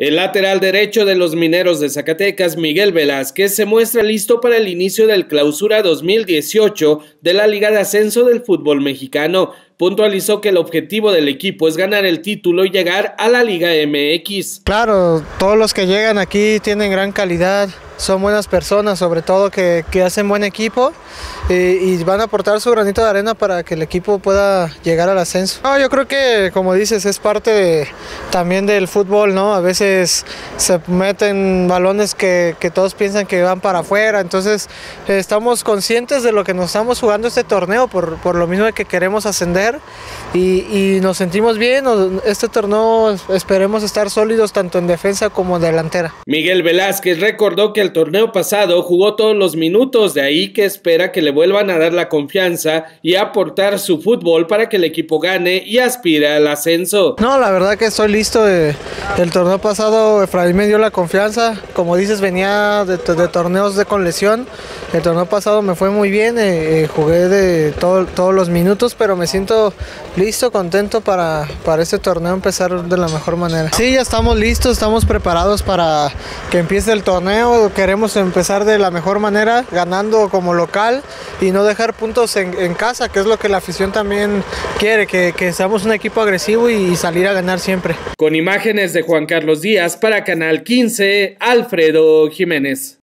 El lateral derecho de los mineros de Zacatecas, Miguel Velázquez, se muestra listo para el inicio del clausura 2018 de la Liga de Ascenso del Fútbol Mexicano. Puntualizó que el objetivo del equipo es ganar el título y llegar a la Liga MX. Claro, todos los que llegan aquí tienen gran calidad, son buenas personas, sobre todo que, hacen buen equipo y, van a aportar su granito de arena para que el equipo pueda llegar al ascenso. yo creo que, como dices, es parte también del fútbol, ¿no? A veces se meten balones que, todos piensan que van para afuera, entonces estamos conscientes de lo que nos estamos jugando este torneo, por, por lo mismo que queremos ascender y, y nos sentimos bien, este torneo esperemos estar sólidos tanto en defensa como en delantera. Miguel Velázquez recordó que el torneo pasado jugó todos los minutos, de ahí que espera que le vuelvan a dar la confianza y aportar su fútbol para que el equipo gane y aspire al ascenso. No, la verdad que estoy listo. De, el torneo pasado Efraín me dio la confianza, como dices venía de, torneos de con lesión, el torneo pasado me fue muy bien, eh, eh, jugué de todos los minutos, pero me siento listo, contento para, para este torneo empezar de la mejor manera. Sí, ya estamos listos, estamos preparados para que empiece el torneo, queremos empezar de la mejor manera, ganando como local y no dejar puntos en, casa, que es lo que la afición también quiere, que, que seamos un equipo agresivo y salir a ganar siempre. Con imágenes de Juan Carlos Díaz para Canal 15, Alfredo Jiménez.